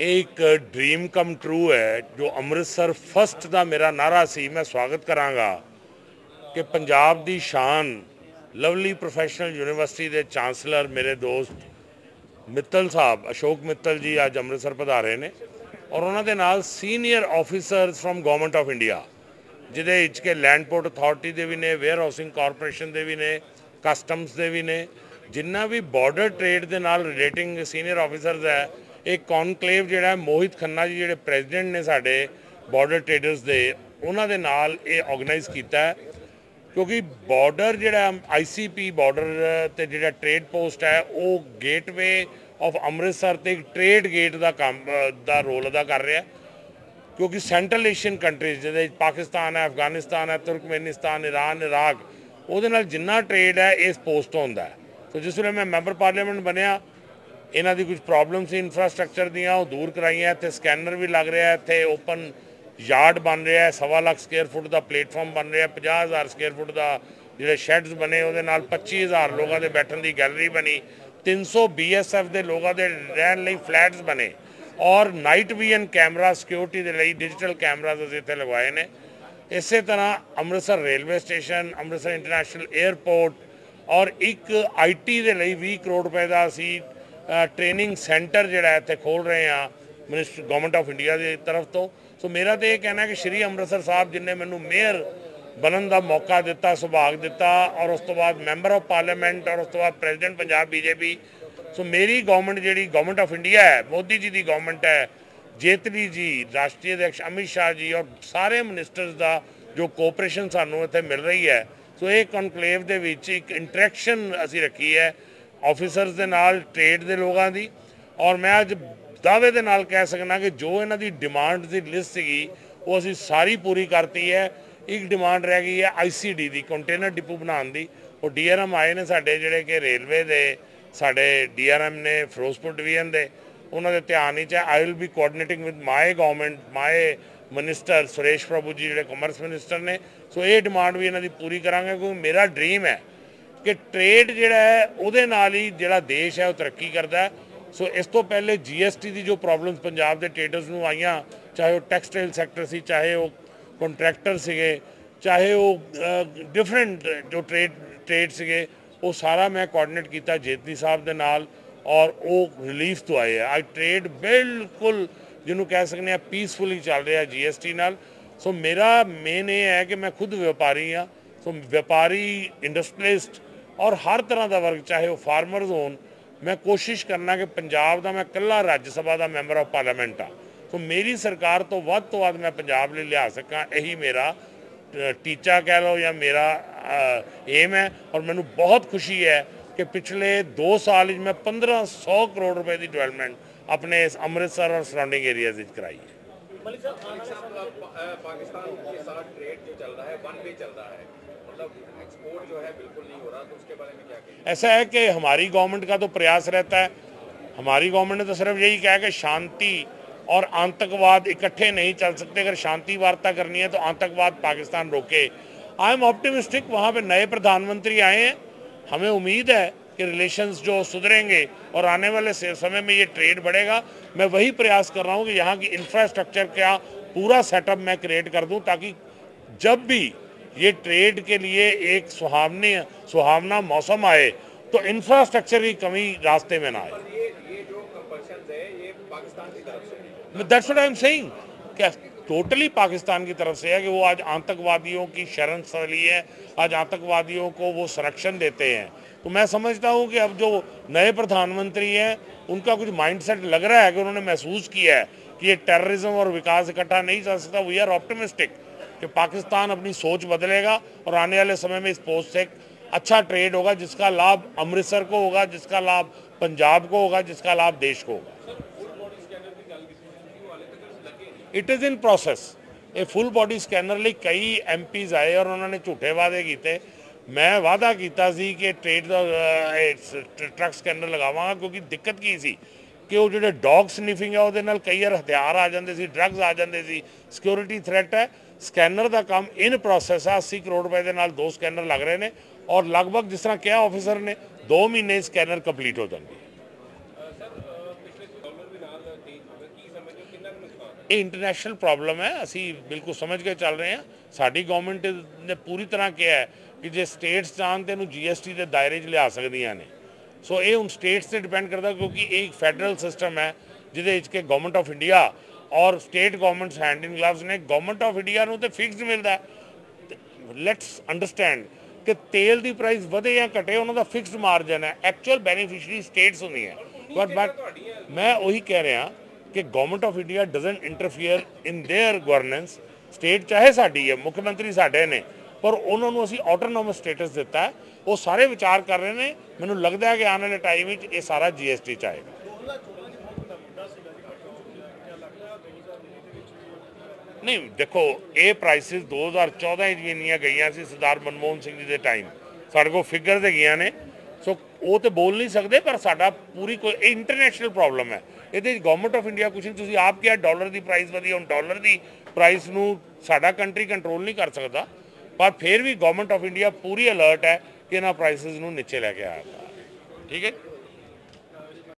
ਇਹ ਇੱਕ dream come true ਹੈ, ਜੋ ਅੰਮ੍ਰਿਤਸਰ ਫਸਟ ਦਾ ਮੇਰਾ ਨਾਰਾ ਸੀ, ਮੈਂ ਸਵਾਗਤ ਕਰਾਂਗਾ ਕਿ ਪੰਜਾਬ ਦੀ ਸ਼ਾਨ ਲਵਲੀ ਪ੍ਰੋਫੈਸ਼ਨਲ ਯੂਨੀਵਰਸਿਟੀ ਦੇ ਚਾਂਸਲਰ ਮੇਰੇ ਦੋਸਤ ਮਿੱਤਲ ਸਾਹਿਬ, ਅਸ਼ੋਕ ਮਿੱਤਲ ਜੀ ਅੱਜ ਅੰਮ੍ਰਿਤਸਰ ਪਧਾਰੇ ਨੇ ਔਰ ਉਹਨਾਂ ਦੇ ਨਾਲ senior officers from government of India ਜਿਹਦੇ ਵਿੱਚ ਕਿ ਲੈਂਡ ਪੋਰਟ ਅਥਾਰਟੀ ਦੇ ਵੀ ਨੇ ਵੇਅਰ ਹਾਊਸਿੰਗ ਕਾਰਪੋਰੇਸ਼ਨ ਦੇ ਵੀ ਨੇ ਕਸਟਮਸ ਦੇ ਵੀ ਨੇ ਜਿੰਨਾ ਵੀ ਬਾਰਡਰ ਟ੍ਰੇਡ ਦੇ ਨਾਲ ਰਿਲੇਟਿੰਗ ਸੀਨੀਅਰ ਆਫੀਸਰਸ ਹੈ, ਇਹ ਕਨਕਲੇਵ ਜਿਹੜਾ ਮੋਹਿਤ ਖੰਨਾ ਜੀ ਜਿਹੜੇ ਪ੍ਰੈਜ਼ੀਡੈਂਟ ਨੇ ਸਾਡੇ ਬਾਰਡਰ ਟ੍ਰੇਡਰਸ ਦੇ, ਉਹਨਾਂ ਦੇ ਨਾਲ ਇਹ ਆਰਗੇਨਾਈਜ਼ ਕੀਤਾ ਕਿਉਂਕਿ ਬਾਰਡਰ ਜਿਹੜਾ ਆਈਸੀਪੀ ਬਾਰਡਰ ਤੇ ਜਿਹੜਾ ਟ੍ਰੇਡ ਪੋਸਟ ਹੈ, ਉਹ ਗੇਟਵੇ ਆਫ ਅੰਮ੍ਰਿਤਸਰ ਤੇ ਇੱਕ ਟ੍ਰੇਡ ਗੇਟ ਦਾ ਕੰਮ, ਦਾ ਰੋਲ ਅਦਾ ਕਰ ਰਿਹਾ ਕਿਉਂਕਿ ਸੈਂਟਰਲ ਏਸ਼ੀਅਨ ਕੰਟਰੀਜ਼ ਜਿਹਦੇ ਵਿੱਚ ਪਾਕਿਸਤਾਨ ਹੈ, ਅਫਗਾਨਿਸਤਾਨ ਹੈ, ਤੁਰਕਮੇਨਿਸਤਾਨ, ਇਰਾਨ, ਇਰਾਕ, ਉਹਦੇ ਨਾਲ ਜਿੰਨਾ ਟ੍ਰੇਡ ਹੈ, ਇਸ ਪੋਸਟ ਤੋਂ ਹੁੰਦਾ ਹੈ। ਸੋ ਜਿਸ ਵੇਲੇ ਮੈਂ ਮੈਂਬਰ ਪਾਰਲੀਮੈਂਟ ਬਣਿਆ, ਇਹਨਾਂ ਦੀ ਕੁਝ ਪ੍ਰੋਬਲਮ ਸੀ ਇਨਫਰਾਸਟ੍ਰਕਚਰ ਦੀਆਂ, ਉਹ ਦੂਰ ਕਰਾਈਆਂ, ਇੱਥੇ ਸਕੈਨਰ ਵੀ ਲੱਗ ਰਿਹਾ, ਇੱਥੇ ਓਪਨ ਯਾਰਡ ਬਣ ਰਿਹਾ ਹੈ ਸਵਾ ਲੱਖ ਸਕੁਅਰ ਫੁੱਟ ਦਾ ਪਲੇਟਫਾਰਮ ਬਣ ਰਿਹਾ 50000 ਸਕੁਅਰ ਫੁੱਟ ਦਾ ਜਿਹੜੇ ਸ਼ੈਡਸ ਬਣੇ, ਉਹਦੇ ਨਾਲ 25000 ਲੋਕਾਂ ਦੇ ਬੈਠਣ ਦੀ ਗੈਲਰੀ ਬਣੀ 300 ਬੀਐਸਐਫ ਦੇ ਲੋਕਾਂ ਦੇ ਰਹਿਣ ਲਈ ਫਲੈਟਸ ਬਣੇ, ਔਰ ਨਾਈਟ ਵੀਜ਼ਨ ਕੈਮਰਾ ਸਿਕਿਉਰਿਟੀ ਦੇ ਲਈ ਡਿਜੀਟਲ ਕੈਮਰਾਜ਼ ਅਸੀਂ ਇੱਥੇ ਲਗਵਾਏ ਨੇ। ਇਸੇ ਤਰ੍ਹਾਂ Amritsar railway station, Amritsar international airport ਔਰ ਇੱਕ ਆਈਟੀ ਦੇ ਲਈ 20 ਕਰੋੜ ਰੁਪਏ ਦਾ ਅਸੀਂ ਟ੍ਰੇਨਿੰਗ ਸੈਂਟਰ ਜਿਹੜਾ ਇੱਥੇ ਖੋਲ ਰਹੇ ਹਾਂ ਮਿਨਿਸਟਰ ਗਵਰਨਮੈਂਟ ਆਫ ਇੰਡੀਆ ਦੀ ਤਰਫ ਤੋਂ। ਸੋ ਮੇਰਾ ਤੇ ਇਹ ਕਹਿਣਾ ਕਿ ਸ਼੍ਰੀ ਅੰਮ੍ਰਿਤਸਰ ਸਾਹਿਬ ਜਿਨਨੇ ਮੈਨੂੰ ਮੇਅਰ ਬਣਨ ਦਾ ਮੌਕਾ ਦਿੱਤਾ, ਸੁਭਾਗ ਦਿੱਤਾ, ਔਰ ਉਸ ਤੋਂ ਬਾਅਦ ਮੈਂਬਰ ਆਫ ਪਾਰਲੀਮੈਂਟ ਔਰ ਉਸ ਤੋਂ ਬਾਅਦ ਪ੍ਰੈਜ਼ੀਡੈਂਟ ਪੰਜਾਬ ਬੀਜੇਪੀ। ਸੋ ਮੇਰੀ ਗਵਰਨਮੈਂਟ ਜਿਹੜੀ ਗਵਰਨਮੈਂਟ ਆਫ ਇੰਡੀਆ ਹੈ, ਮੋਦੀ ਜੀ ਦੀ ਗਵਰਨਮੈਂਟ ਹੈ, ਜੇਤਲੀ ਜੀ, ਰਾਸ਼ਟਰੀ ਅਧਿਕਸ਼ ਅਮਿਤ ਸ਼ਾਹ ਜੀ ਔਰ ਸਾਰੇ ਮਿਨਿਸਟਰਸ ਦਾ ਜੋ ਕੋਆਪਰੇਸ਼ਨ ਸਾਨੂੰ ਇੱਥੇ ਮਿਲ ਰਹੀ ਹੈ ਸੋ ਇਹ ਕਨਕਲੇਵ ਦੇ ਵਿੱਚ ਇੱਕ ਇੰਟਰੈਕਸ਼ਨ ਅਸੀਂ ਰੱਖੀ ਹੈ ਆਫੀਸਰਸ ਦੇ ਨਾਲ, ਟ੍ਰੇਡ ਦੇ ਲੋਕਾਂ ਦੀ। ਔਰ ਮੈਂ ਅੱਜ ਦਾਅਵੇ ਦੇ ਨਾਲ ਕਹਿ ਸਕਣਾ ਕਿ ਜੋ ਇਹਨਾਂ ਦੀ ਡਿਮਾਂਡ ਦੀ ਲਿਸਟ ਸੀਗੀ, ਉਹ ਅਸੀਂ ਸਾਰੀ ਪੂਰੀ ਕਰਤੀ ਹੈ। ਇੱਕ ਡਿਮਾਂਡ ਰਹਿ ਗਈ ਹੈ ਆਈਸੀਡੀ ਦੀ, ਕੰਟੇਨਰ ਡਿਪੂ ਬਣਾਉਣ ਦੀ। ਉਹ ਡੀਆਰਐਮ ਆਏ ਨੇ ਸਾਡੇ ਜਿਹੜੇ ਕਿ ਰੇਲਵੇ ਦੇ, ਸਾਡੇ ਡੀਆਰਐਮ ਨੇ, ਫਿਰੋਜ਼ਪੁਰ ਡਿਵੀਜ਼ਨ ਦੇ। ਉਹਨਾਂ ਦੇ ਧਿਆਨ ਵਿੱਚ ਹੈ। I will be coordinating with my government my minister Suresh Prabhu ji ਜਿਹੜੇ ਕਮਰਸ ਮਿਨਿਸਟਰ ਨੇ ਸੋ ਇਹ ਡਿਮਾਂਡ ਵੀ ਇਹਨਾਂ ਦੀ ਪੂਰੀ ਕਰਾਂਗੇ, ਕਿਉਂਕਿ ਮੇਰਾ ਡ੍ਰੀਮ ਹੈ ਕਿ ਟ੍ਰੇਡ ਜਿਹੜਾ ਹੈ, ਉਹਦੇ ਨਾਲ ਹੀ ਜਿਹੜਾ ਦੇਸ਼ ਹੈ, ਉਹ ਤਰੱਕੀ ਕਰਦਾ ਸੋ ਇਸ ਤੋਂ ਪਹਿਲੇ ਜੀਐਸਟੀ ਦੀ ਜੋ ਪ੍ਰੋਬਲਮਸ ਪੰਜਾਬ ਦੇ ਟ੍ਰੇਡਰਸ ਨੂੰ ਆਈਆਂ, ਚਾਹੇ ਉਹ ਟੈਕਸਟਾਈਲ ਸੈਕਟਰ ਸੀ, ਚਾਹੇ ਉਹ ਕੰਟਰੈਕਟਰ ਸੀਗੇ, ਚਾਹੇ ਉਹ ਡਿਫਰੈਂਟ ਜੋ ਟ੍ਰੇਡ ਟ੍ਰੇਡ ਸੀਗੇ, ਉਹ ਸਾਰਾ ਮੈਂ ਕੋਆਰਡੀਨੇਟ ਕੀਤਾ ਜੇਤਲੀ ਸਾਹਿਬ ਦੇ ਨਾਲ ਔਰ ਉਹ ਰਿਲੀਫ ਤੋਂ ਆਏ ਆ। ਅੱਜ ਟ੍ਰੇਡ ਬਿਲਕੁਲ ਜਿਹਨੂੰ ਕਹਿ ਸਕਦੇ ਆ ਪੀਸਫੁਲੀ ਚੱਲ ਰਿਹਾ ਜੀਐਸਟੀ ਨਾਲ। ਸੋ ਮੇਰਾ ਮੇਨ ਇਹ ਹੈ ਕਿ ਮੈਂ ਖੁਦ ਵਪਾਰੀ ਆ ਸੋ ਵਪਾਰੀ ਇੰਡਸਟਰੀਲਿਸਟ ਔਰ ਹਰ ਤਰ੍ਹਾਂ ਦਾ ਵਰਗ, ਚਾਹੇ ਉਹ ਫਾਰਮਰਸ ਹੋਣ, ਮੈਂ ਕੋਸ਼ਿਸ਼ ਕਰਨਾ ਕਿ ਪੰਜਾਬ ਦਾ ਮੈਂ ਇਕੱਲਾ ਰਾਜ ਸਭਾ ਦਾ ਮੈਂਬਰ ਆਫ ਪਾਰਲੀਮੈਂਟ ਆ ਸੋ ਮੇਰੀ ਸਰਕਾਰ ਤੋਂ ਵੱਧ ਤੋਂ ਵੱਧ ਮੈਂ ਪੰਜਾਬ ਲਈ ਲਿਆ ਸਕਾਂ, ਇਹੀ ਮੇਰਾ ਟੀਚਾ ਕਹਿ ਲਓ ਜਾਂ ਮੇਰਾ ਏਮ ਹੈ। ਔਰ ਮੈਨੂੰ ਬਹੁਤ ਖੁਸ਼ੀ ਹੈ ਕਿ ਪਿਛਲੇ 2 ਸਾਲ ਵਿੱਚ ਮੈਂ 1500 ਕਰੋੜ ਰੁਪਏ ਦੀ ਡਿਵੈਲਪਮੈਂਟ अपने अमृतसर और सराउंडिंग एरिया कराई है। ऐसा है कि हमारी गवर्नमेंट का तो प्रयास रहता है। हमारी गवर्नमेंट ने तो सिर्फ़ यही कहा कि शांति और आतंकवाद इकट्ठे नहीं चल सकते। अगर शांति वार्ता करनी है तो आतंकवाद पाकिस्तान रोके। आई एम ऑप्टिमिस्टिक वहाँ पे नए प्रधानमंत्री आए हैं। हमें उम्मीद है कि रिलेशंस जो सुधरेंगे और आने वाले समय में ये ट्रेड बढ़ेगा। मैं वही प्रयास कर रहा हूँ कि यहाँ की इंफ्रास्ट्रक्चर का पूरा सेटअप मैं क्रिएट कर दूँ ताकि जब भी ये ट्रेड के लिए एक सुहावनी सुहावना मौसम आए तो इंफ्रास्ट्रक्चर की कमी रास्ते में ना आए। ये ये जो है ये पाकिस्तान की तरफ़ से that's what I am saying क्या टोटली पाकिस्तान की तरफ़ से है कि वो आज आतंकवादियों की शरण स्थली है, आज आतंकवादियों को वो संरक्षण देते हैं। तो मैं समझता हूँ कि अब जो नए प्रधानमंत्री हैं, उनका कुछ माइंडसेट लग रहा है कि उन्होंने महसूस किया है कि ये टेररिज्म और विकास इकट्ठा नहीं चल सकता। वी आर ऑप्टिमिस्टिक कि पाकिस्तान अपनी सोच बदलेगा और आने वाले समय में इस पोस्ट से अच्छा ट्रेड होगा, जिसका लाभ अमृतसर को होगा, जिसका लाभ पंजाब को होगा, जिसका लाभ देश को होगा। ਇਟ ਇਜ਼ ਇਨ ਪ੍ਰੋਸੈਸ ਇਹ ਫੁੱਲ ਬਾਡੀ ਸਕੈਨਰ ਲਈ ਕਈ ਐਮਪੀਜ਼ ਆਏ ਔਰ ਉਹਨਾਂ ਨੇ ਝੂਠੇ ਵਾਅਦੇ ਕੀਤੇ। ਮੈਂ ਵਾਅਦਾ ਕੀਤਾ ਸੀ ਕਿ ਟ੍ਰੇਡ ਦਾ ਅਹ, ਟਰੱਕ ਸਕੈਨਰ ਲਗਾਵਾਂਗਾ ਕਿਉਂਕਿ ਦਿੱਕਤ ਕੀ ਸੀ ਕਿ ਉਹ ਜਿਹੜੇ ਡੌਗ ਸਨੀਫਿੰਗ ਆ ਉਹਦੇ ਨਾਲ ਕਈ ਵਾਰ ਹਥਿਆਰ ਆ ਜਾਂਦੇ ਸੀ ਡਰੱਗਸ ਆ ਜਾਂਦੇ ਸੀ। ਸਿਕਿਉਰਿਟੀ ਥ੍ਰੈਟ ਹੈ। ਸਕੈਨਰ ਦਾ ਕੰਮ ਇਨ ਪ੍ਰੋਸੈਸ ਆ। 80 ਕਰੋੜ ਰੁਪਏ ਦੇ ਨਾਲ ਦੋ ਸਕੈਨਰ ਲੱਗ ਰਹੇ ਨੇ ਔਰ ਲਗਭਗ ਜਿਸ ਤਰ੍ਹਾਂ ਕਿਹਾ ਆਫੀਸਰ ਨੇ 2 ਮਹੀਨੇ ਸਕੈਨਰ ਕੰਪਲੀਟ ਹੋ ਜਾਣਗੇ ਸਰ ਪਿਛਲੇ ਕੋਈ ਡਾਲਰ ਵੀ ਨਾਲ ਤੇਜ਼ ਹੋ ਗਿਆ ਕੀ ਸਰ ਇਹ ਇੰਟਰਨੈਸ਼ਨਲ ਪ੍ਰੋਬਲਮ ਹੈ। ਅਸੀਂ ਬਿਲਕੁਲ ਸਮਝ ਕੇ ਚੱਲ ਰਹੇ ਹਾਂ। ਸਾਡੀ ਗਵਰਨਮੈਂਟ ਨੇ ਪੂਰੀ ਤਰ੍ਹਾਂ ਕਿਹਾ ਹੈ ਕਿ ਜੇ ਸਟੇਟਸ ਚਾਹਣ ਤੇ ਇਹਨੂੰ ਜੀਐਸਟੀ ਦੇ ਦਾਇਰੇ 'ਚ ਲਿਆ ਸਕਦੀਆਂ ਨੇ। ਸੋ ਇਹ ਹੁਣ ਸਟੇਟਸ ਤੇ ਡਿਪੈਂਡ ਕਰਦਾ ਕਿਉਂਕਿ ਇਹ ਇੱਕ ਫੈਡਰਲ ਸਿਸਟਮ ਹੈ ਜਿਹਦੇ ਵਿੱਚ ਕਿ ਗਵਰਨਮੈਂਟ ਆਫ ਇੰਡੀਆ ਔਰ state governments hand in gloves ਨੇ। ਗਵਰਨਮੈਂਟ ਆਫ ਇੰਡੀਆ ਨੂੰ ਤੇ ਫਿਕਸਡ ਮਿਲਦਾ ਲੈਟਸ ਅੰਡਰਸਟੈਂਡ ਕਿ ਤੇਲ ਦੀ ਪ੍ਰਾਈਸ ਵਧੇ ਜਾਂ ਘਟੇ ਉਹਨਾਂ ਦਾ ਫਿਕਸਡ ਮਾਰਜਨ ਹੈ। ਐਕਚੁਅਲ ਬੈਨੀਫੀਸ਼ੀਅਰੀ ਸਟੇਟਸ ਹੁੰਦੀਆਂ। ਬਟ ਮੈਂ ਉਹੀ ਕਹਿ ਰਿਹਾ ਕਿ government of India doesn't interfere in their governance state ਚਾਹੇ ਸਾਡੀ ਹੈ ਮੁੱਖ ਮੰਤਰੀ ਸਾਡੇ ਨੇ ਪਰ ਉਹਨਾਂ ਨੂੰ ਅਸੀਂ ਆਟੋਨੋਮਸ ਸਟੇਟਸ ਦਿੱਤਾ ਹੈ ਉਹ ਸਾਰੇ ਵਿਚਾਰ ਕਰ ਰਹੇ ਨੇ ਮੈਨੂੰ ਲੱਗਦਾ ਹੈ ਕਿ ਆਉਣ ਵਾਲੇ ਟਾਈਮ ਵਿੱਚ ਇਹ ਸਾਰਾ ਜੀਐਸਟੀ ਚ ਆਏਗਾ ਨਹੀਂ ਦੇਖੋ ਇਹ ਪ੍ਰਾਈਸਿਸ 2014 ਵਿੱਚ ਵੀ ਇੰਨੀਆਂ ਗਈਆਂ ਸੀ ਸਰਦਾਰ ਮਨਮੋਹਨ ਸਿੰਘ ਜੀ ਦੇ ਟਾਈਮ ਸਾਡੇ ਕੋਲ ਫਿਗਰ ਤੇ ਗਈਆਂ ਨੇ ਸੋ ਉਹ ਤੇ ਬੋਲ ਨਹੀਂ ਸਕਦੇ, ਪਰ ਸਾਡਾ ਪੂਰੀ ਕੋਈ ਇੰਟਰਨੈਸ਼ਨਲ ਪ੍ਰੋਬਲਮ ਹੈ। ਇਹਦੇ ਗਵਰਨਮੈਂਟ ਆਫ ਇੰਡੀਆ ਕੁਝ ਨਹੀਂ, ਤੁਸੀਂ ਆਪ ਕਿਹਾ ਡਾਲਰ ਦੀ ਪ੍ਰਾਈਸ ਵਧੀ, ਹੁਣ ਡਾਲਰ ਦੀ ਪ੍ਰਾਈਸ ਨੂੰ ਸਾਡਾ ਕੰਟਰੀ ਕੰਟਰੋਲ ਨਹੀਂ ਕਰ ਸਕਦਾ। ਪਰ ਫਿਰ ਵੀ ਗਵਰਨਮੈਂਟ ਆਫ ਇੰਡੀਆ ਪੂਰੀ ਅਲਰਟ ਹੈ ਕਿ ਇਹਨਾਂ ਪ੍ਰਾਈਸਿਸ ਨੂੰ ਨੀਚੇ ਲੈ ਕੇ ਆਇਆ। ਠੀਕ ਹੈ